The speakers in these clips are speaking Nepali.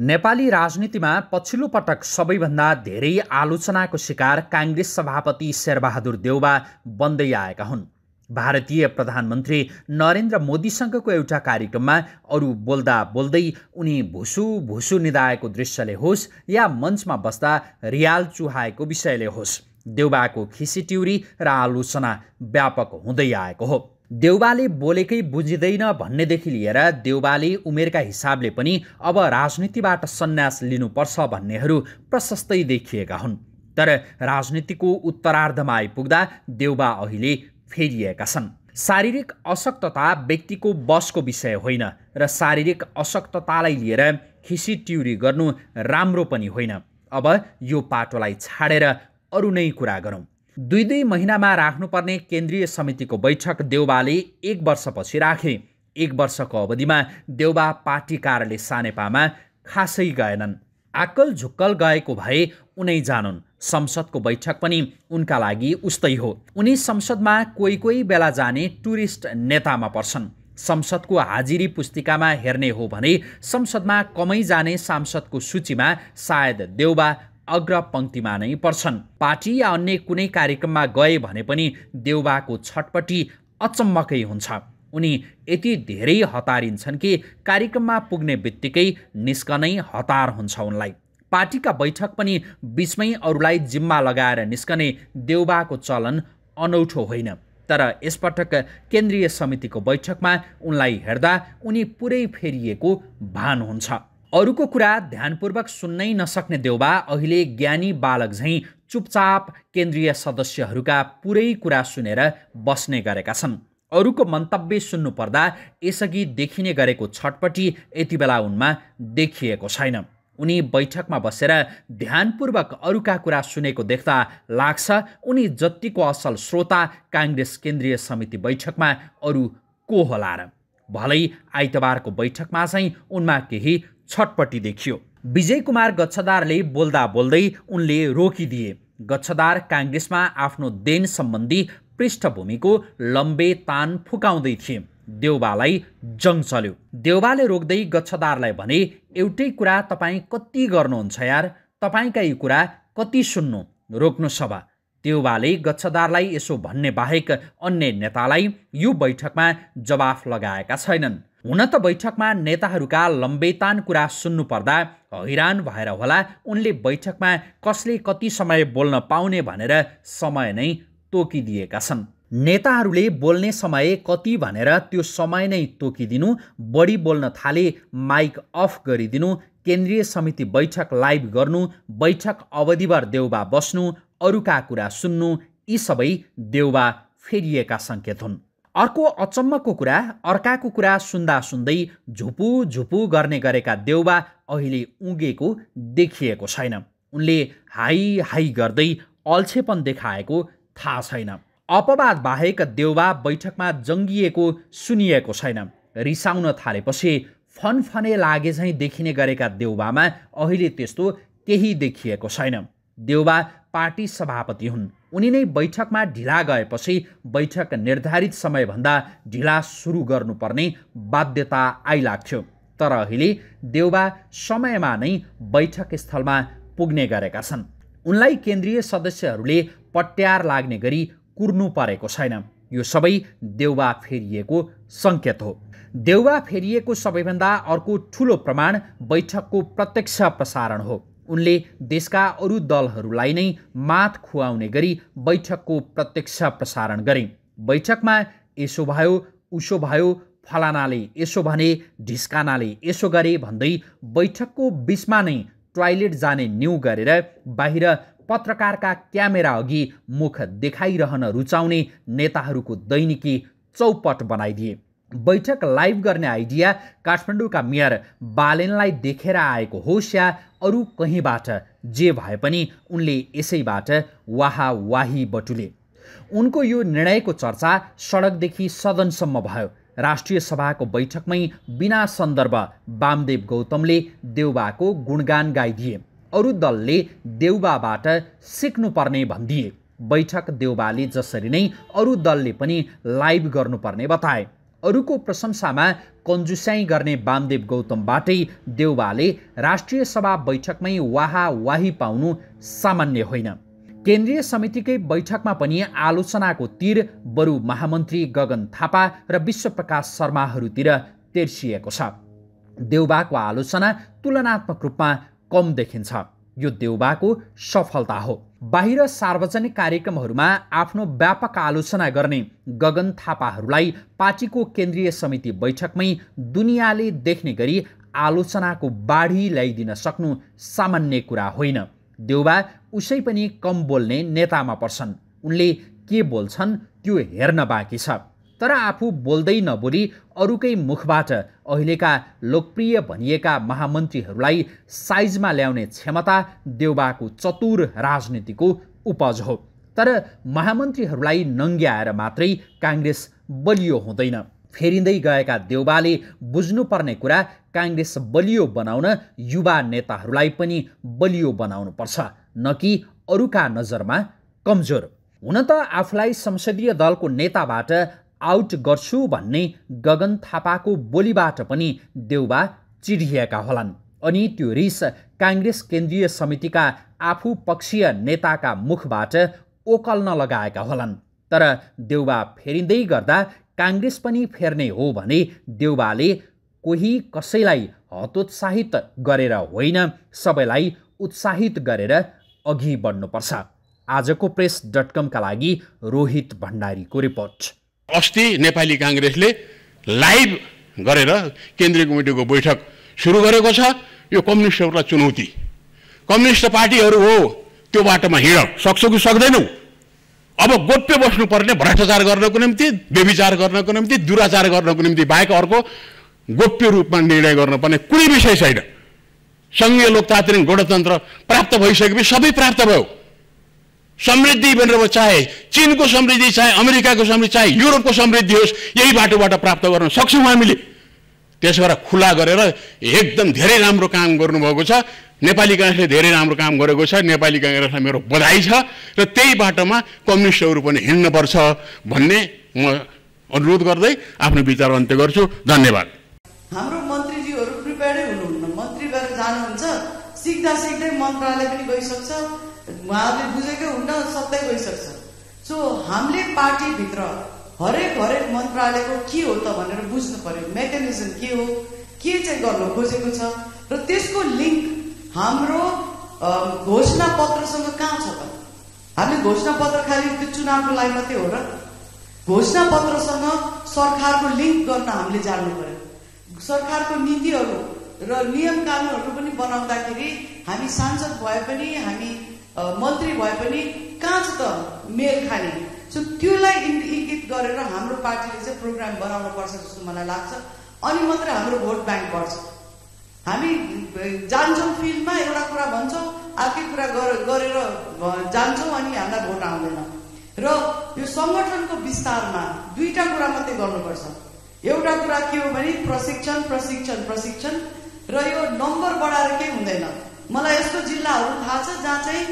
नेपाली राजनीतिमा पछिल्लो पटक सबैभन्दा धेरै आलोचनाको शिकार काङ्ग्रेस सभापति शेरबहादुर देउबा बन्दै आएका हुन्। भारतीय प्रधानमन्त्री नरेन्द्र मोदीसँगको एउटा कार्यक्रममा अरू बोल्दा बोल्दै उनी भुसु भुसु निधाएको दृश्यले होस् या मञ्चमा बस्दा रियाल चुहाएको विषयले होस् देउबाको खिसिट्युरी र आलोचना व्यापक हुँदै आएको हो। देउबाले बोलेकै बुझिँदैन भन्नेदेखि लिएर देउबाले उमेरका हिसाबले पनि अब राजनीतिबाट सन्यास लिनुपर्छ भन्नेहरू प्रशस्तै देखिएका हुन्। तर राजनीतिको उत्तरार्धमा आइपुग्दा देउबा अहिले फेरिएका छन्। शारीरिक अशक्तता व्यक्तिको बसको विषय होइन र शारीरिक अशक्ततालाई लिएर खिसी ट्युरी गर्नु राम्रो पनि होइन। अब यो पाटोलाई छाडेर अरू नै कुरा गरौँ। दुई दुई महिनामा राख्नुपर्ने केन्द्रीय समितिको बैठक देउबाले एक वर्षपछि राखे। एक वर्षको अवधिमा देउबा पार्टी कार्यालय सानेपामा खासै गएनन्। आक्कल झुक्कल गएको भए उनै जानुन्। संसदको बैठक पनि उनका लागि उस्तै हो। उनी संसदमा कोही कोही बेला जाने टुरिस्ट नेतामा पर्छन्। संसदको हाजिरी पुस्तिकामा हेर्ने हो भने संसदमा कमै जाने सांसदको सूचीमा सायद देउबा अग्र पङ्क्तिमा नै पर्छन्। पार्टी या अन्य कुनै कार्यक्रममा गए भने पनि देउबाको छटपट्टि अचम्मकै हुन्छ। उनी यति धेरै हतारिन्छन् कि कार्यक्रममा पुग्ने बित्तिकै निस्कनै हतार हुन्छ उनलाई। पार्टीका बैठक पनि बिचमै अरूलाई जिम्मा लगाएर निस्कने देउबाको चलन अनौठो होइन। तर यसपटक केन्द्रीय समितिको बैठकमा उनलाई हेर्दा उनी पुरै फेरिएको भान हुन्छ। अरूको कुरा ध्यानपूर्वक सुन्नै नसक्ने देउबा अहिले ज्ञानी बालक झैँ चुपचाप केन्द्रीय सदस्यहरूका पुरै कुरा सुनेर बस्ने गरेका छन्। अरूको मन्तव्य सुन्नु पर्दा यसअघि देखिने गरेको छटपट्टि यति बेला उनमा देखिएको छैन। उनी बैठकमा बसेर ध्यानपूर्वक अरूका कुरा सुनेको देख्दा लाग्छ उनी जतिको असल श्रोता काङ्ग्रेस केन्द्रीय समिति बैठकमा अरू को होला र? भलै आइतबारको बैठकमा चाहिँ उनमा केही छटपट्टि देखियो। विजय कुमार गच्छदारले बोल्दा बोल्दै उनले रोकिदिए। गच्छदार काङ्ग्रेसमा आफ्नो देन सम्बन्धी पृष्ठभूमिको लम्बे तान फुकाउँदै थिए। देउबालाई जङ चल्यो। देउबाले रोक्दै गच्छदारलाई भने एउटै कुरा तपाईँ कति गर्नुहुन्छ यार? तपाईँका यी कुरा कति सुन्नु? रोक्नु सभा देउबाले गच्छदारलाई यसो भन्ने बाहेक अन्य नेतालाई यो बैठकमा जवाफ लगाएका छैनन्। हुन त बैठकमा नेताहरूका लम्बेतान कुरा सुन्नु पर्दा हैरान भएर होला उनले बैठकमा कसले कति समय बोल्न पाउने भनेर समय नै तोकिदिएका छन्। नेताहरूले बोल्ने समय कति भनेर त्यो समय नै तोकिदिनु बढी बोल्न थाले माइक अफ गरिदिनु केन्द्रीय समिति बैठक लाइभ गर्नु बैठक अवधिभर देउबा बस्नु अरूका कुरा सुन्नु यी सबै देउबा फेरिएका सङ्केत हुन्। अर्को अचम्मको कुरा अर्काको कुरा सुन्दा सुन्दै झुपु झुपु गर्ने गरेका देउबा अहिले उगेको देखिएको छैन। उनले हाई हाई गर्दै अल्छेपन देखाएको थाहा छैन। अपवाद बाहेक देउबा बैठकमा जङ्गिएको सुनिएको छैन। रिसाउन थालेपछि फनफने लागे झैँ देखिने गरेका देउबामा अहिले त्यस्तो केही देखिएको छैन। देउबा पार्टी सभापति हुन्। उनी नै बैठकमा ढिला गएपछि बैठक निर्धारित समयभन्दा ढिला सुरु गर्नुपर्ने बाध्यता आइलाग्थ्यो। तर अहिले देउबा समयमा नै बैठक स्थलमा पुग्ने गरेका छन्। उनलाई केन्द्रीय सदस्यहरूले पट्यार लाग्ने गरी कुर्नु परेको छैन। यो सबै देउबा फेरिएको सङ्केत हो। देउबा फेरिएको सबैभन्दा अर्को ठुलो प्रमाण बैठकको प्रत्यक्ष प्रसारण हो। उनले देशका अरू दलहरूलाई नै मात खुवाउने गरी बैठकको प्रत्यक्ष प्रसारण गरे। बैठकमा यसो भयो उसो भयो फलानाले यसो भने ढिस्कानाले यसो गरे भन्दै बैठकको बिचमा नै टोयलेट जाने न्यु गरेर बाहिर पत्रकारका क्यामेरा अघि मुख देखाइरहन रुचाउने नेताहरूको दैनिकी चौपट बनाइदिए। बैठक लाइभ गर्ने आइडिया काठमाडौँका मेयर बालेनलाई देखेर आएको होस् या अरू कहीँबाट जे भए पनि उनले यसैबाट वाहा वाही बटुले। उनको यो निर्णयको चर्चा सडकदेखि सदनसम्म भयो। राष्ट्रिय सभाको बैठकमै बिना सन्दर्भ वामदेव गौतमले देउबाको गुणगान गाइदिए। अरू दलले देउबाबाट सिक्नुपर्ने भनिदिए। बैठक देउबाले जसरी नै अरू दलले पनि लाइभ गर्नुपर्ने बताए। अरूको प्रशंसामा कन्जुस्याइ गर्ने वामदेव गौतमबाटै देउबाले राष्ट्रिय सभा बैठकमै वाहा वाही पाउनु सामान्य होइन। केन्द्रीय समितिकै बैठकमा पनि आलोचनाको तीर बरु महामन्त्री गगन थापा र विश्वप्रकाश शर्माहरूतिर तेर्सिएको छ। देउबाको आलोचना तुलनात्मक रूपमा कम देखिन्छ। यो देउबाको सफलता हो। बाहिर सार्वजनिक कार्यक्रमहरूमा आफ्नो व्यापक आलोचना गर्ने गगन थापाहरूलाई पार्टीको केन्द्रीय समिति बैठकमै दुनियाँले देख्ने गरी आलोचनाको बाढी ल्याइदिन सक्नु सामान्य कुरा होइन। देउबा उसै पनि कम बोल्ने नेतामा पर्छन्। उनले के बोल्छन् त्यो हेर्न बाँकी छ। तर आफू बोल्दै नबोली अरूकै मुखबाट अहिलेका लोकप्रिय भनिएका महामन्त्रीहरूलाई साइजमा ल्याउने क्षमता देउबाको चतुर राजनीतिको उपज हो। तर महामन्त्रीहरूलाई नङ्ग्याएर मात्रै काङ्ग्रेस बलियो हुँदैन। फेरिँदै गएका देउबाले बुझ्नुपर्ने कुरा काङ्ग्रेस बलियो बनाउन युवा नेताहरूलाई पनि बलियो बनाउनु पर्छ न कि अरूका नजरमा कमजोर। हुन त आफूलाई संसदीय दलको नेताबाट आउट गर्छु भन्ने गगन थापाको बोलीबाट पनि देउबा चिडिएका होलान्। अनि त्यो रिस काङ्ग्रेस केन्द्रीय समितिका आफू पक्षीय नेताका मुखबाट ओकल्न लगाएका होलान्। तर देउबा फेरिँदै गर्दा काङ्ग्रेस पनि फेर्ने हो भने देउबाले कोही कसैलाई हतोत्साहित गरेर होइन सबैलाई उत्साहित गरेर अघि बढ्नुपर्छ। आजको प्रेस डट कमका लागि रोहित भण्डारीको रिपोर्ट। अस्ति नेपाली काङ्ग्रेसले लाइभ गरेर केन्द्रीय कमिटीको बैठक सुरु गरेको छ। यो कम्युनिस्टहरूलाई चुनौती। कम्युनिस्ट पार्टीहरू हो त्यो बाटोमा हिँड। सक्छौ कि सक्दैनौ? अब गोप्य बस्नुपर्ने भ्रष्टाचार गर्नको निम्ति व्यविचार गर्नको निम्ति दुराचार गर्नको निम्ति बाहेक अर्को गोप्य रूपमा निर्णय गर्नुपर्ने कुनै विषय छैन। सङ्घीय लोकतान्त्रिक गणतन्त्र प्राप्त भइसकेपछि सबै प्राप्त भयो। समृद्धि भनेर चाहे चिनको समृद्धि चाहे अमेरिकाको समृद्धि चाहे युरोपको समृद्धि होस् यही बाटोबाट प्राप्त गर्न सक्छौँ हामीले। त्यसो भएर खुला गरेर एकदम धेरै राम्रो काम गर्नुभएको छ। नेपाली काङ्ग्रेसले धेरै राम्रो काम गरेको छ। नेपाली काङ्ग्रेसलाई मेरो बधाई छ र त्यही बाटोमा कम्युनिस्टहरू पनि हिँड्नुपर्छ भन्ने म अनुरोध गर्दै आफ्नो विचार अन्त्य गर्छु। धन्यवाद। हाम्रो मन्त्रीजीहरू प्रिपेयर्डै हुनुहुन्न। मन्त्री भएर जानुहुन्छ सिक्दा सिक्दै मन्त्रालय पनि गइसक्छ। उहाँहरूले बुझेकै हुन्न सत्तै गइसक्छ सो हामीले पार्टीभित्र हरेक हरेक मन्त्रालयको के हो त भनेर बुझ्नु पर्यो। मेकानिजम के हो के चाहिँ गर्नु खोजेको छ र त्यसको लिङ्क हाम्रो घोषणा पत्रसँग कहाँ छ त? हामी घोषणा पत्र खालि त्यो चुनावको लागि मात्रै हो र? घोषणा पत्रसँग सरकारको लिङ्क गर्न हामीले जान्नु पर्यो। सरकारको नीतिहरू र नियम कानुनहरू पनि बनाउँदाखेरि हामी सांसद भए पनि हामी मन्त्री भए पनि कहाँ छ त मेल खाने? सो त्योलाई इङ्गित गरेर हाम्रो पार्टीले चाहिँ प्रोग्राम बनाउनु पर्छ जस्तो मलाई लाग्छ। अनि मात्रै हाम्रो भोट ब्याङ्क बढ्छ। हामी जान्छौँ फिल्डमा एउटा कुरा भन्छौँ अर्कै कुरा गरेर जान्छौँ अनि हामीलाई भोट आउँदैन। र यो सङ्गठनको विस्तारमा दुईवटा कुरा मात्रै गर्नुपर्छ। एउटा कुरा के हो भने प्रशिक्षण प्रशिक्षण प्रशिक्षण र यो नम्बर बढाएर केही हुँदैन। मलाई यस्तो जिल्लाहरू थाहा छ जहाँ चाहिँ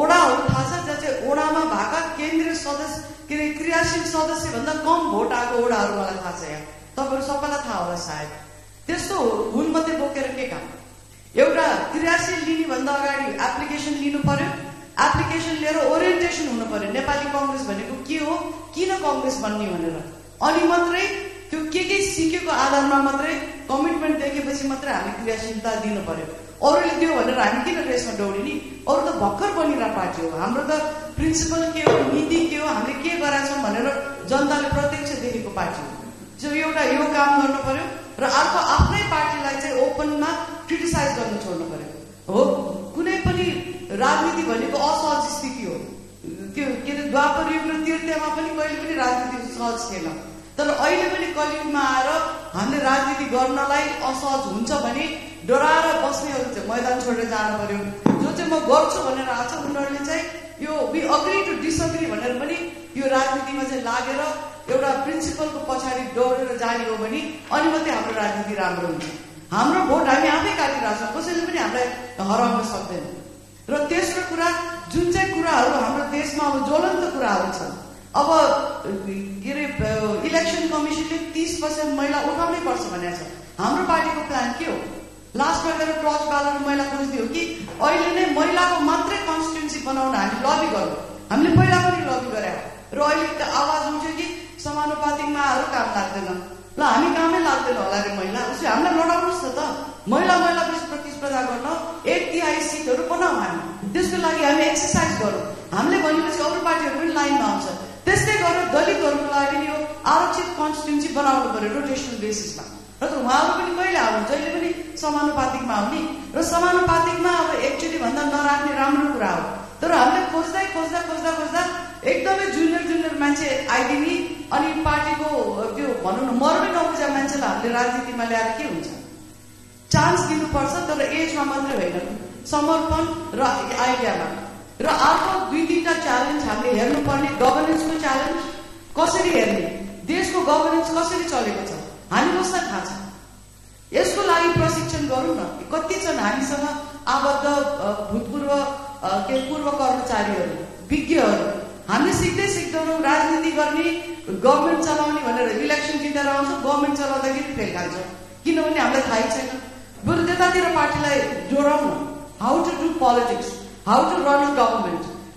ओडाहरू थाहा छ जहाँ चाहिँ ओडामा भएका केन्द्रीय सदस्य के अरे क्रियाशील सदस्यभन्दा कम भोट आएको ओडाहरू मलाई थाहा छ यहाँ। तपाईँहरू सबैलाई थाहा होला सायद। त्यस्तो हुन मात्रै बोकेर के काम? एउटा क्रियाशील लिनेभन्दा अगाडि एप्लिकेसन लिनु पर्यो। एप्लिकेसन लिएर ओरिएन्टेसन हुनु पर्यो। नेपाली कङ्ग्रेस भनेको के हो किन कङ्ग्रेस बन्ने भनेर। अनि मात्रै त्यो के के सिकेको आधारमा मात्रै कमिटमेन्ट देखेपछि मात्रै हामी क्रियाशीलता दिनु पर्यो अरूले दियो भनेर हामी किन रेसमा दौडिने? अरू त भर्खर बनिरहेको पार्टी हो। हाम्रो त प्रिन्सिपल के हो नीति के हो हामीले के गराएको भनेर जनताले प्रत्यक्ष देखेको पार्टी हो। जो एउटा यो काम गर्नु पर्यो र अर्को आफ्नै पार्टीलाई चाहिँ ओपनमा क्रिटिसाइज गर्नु छोड्नु पर्यो हो? कुनै पनि राजनीति भनेको असहज स्थिति हो। त्यो के अरे द्वापर युग र तीर्थमा पनि कहिले पनि राजनीति सहज थिएन। तर अहिले पनि कलियुगमा आएर हामीले राजनीति गर्नलाई असहज हुन्छ भने डराएर बस्नेहरू चाहिँ मैदान छोडेर जानु पर्यो। जो चाहिँ म गर्छु भनेर आएको छ उनीहरूले चाहिँ यो वि अग्री टु डिसअग्री भनेर पनि यो राजनीतिमा चाहिँ लागेर एउटा प्रिन्सिपलको पछाडि डोरेर जाने हो भने अनि मात्रै हाम्रो राजनीति राम्रो हुन्छ। हाम्रो भोट हामी आफै काटिरहेको छौँ कसैले पनि हामीलाई हराउन सक्दैन। र तेस्रो कुरा जुन चाहिँ कुराहरू हाम्रो देशमा अब ज्वलन्त कुराहरू छन् अब इलेक्सन कमिसनले तिस पर्सेन्ट महिला उठाउनै पर्छ भनेको छ। हाम्रो पार्टीको प्लान के हो? लास्टमा गएर क्रस बालर महिला खोजिदियो कि अहिले नै महिलाको मात्रै कन्स्टिट्युन्सी बनाउन हामी लबी गरौँ हामीले पहिला पनि लबी गरे र अहिले त आवाज उठ्यो कि समानुपातिकमा अरू काम लाग्दैन। ल हामी कामै लाग्दैन होला रे महिला। उसले हामीलाई लडाउनुहोस् न त। महिला महिला प्रतिस्पर्धा गर्न एक तिहाई सिटहरू बनाऊ हामी। त्यसको लागि हामी एक्सर्साइज गरौँ। हामीले भनेपछि अरू पार्टीहरू पनि लाइनमा आउँछ। त्यस्तै गरेर दलितहरूको लागि यो आरक्षित कन्स्टिट्युन्सी बनाउनु पऱ्यो रोटेसनल बेसिसमा र त उहाँहरू पनि कहिले आउनु जहिले पनि समानुपातिकमा आउने र समानुपातिकमा अब एकचोटि भन्दा नराख्ने राम्रो कुरा हो। तर हामीले खोज्दै खोज्दा खोज्दा खोज्दा एकदमै जुनियर जुनियर मान्छे आइदिने अनि पार्टीको त्यो भनौँ न मर्मै नबुझा मान्छेलाई हामीले राजनीतिमा ल्याएर के हुन्छ? चान्स दिनुपर्छ तर एजमा मात्रै होइन। समर्पण र आइडियामा। र अर्को दुई तिनवटा च्यालेन्ज हामीले हेर्नुपर्ने गभर्नेन्सको च्यालेन्ज कसरी हेर्ने देशको गभर्नेन्स कसरी चलेको छ हामी कसलाई थाहा छ। यसको लागि प्रशिक्षण गरौँ न। कति छन् हामीसँग आबद्ध भूतपूर्व के पूर्व कर्मचारीहरू विज्ञहरू। हामीले सिक्दै सिक्दैनौँ राजनीति गर्ने गभर्मेन्ट चलाउने भनेर इलेक्सन जितेर आउँछ गभर्मेन्ट चलाउँदाखेरि फेल खान्छ। किनभने हामीलाई थाहै छैन। बरु त्यतातिर पार्टीलाई जोडाउँ न how to do politics how to run a government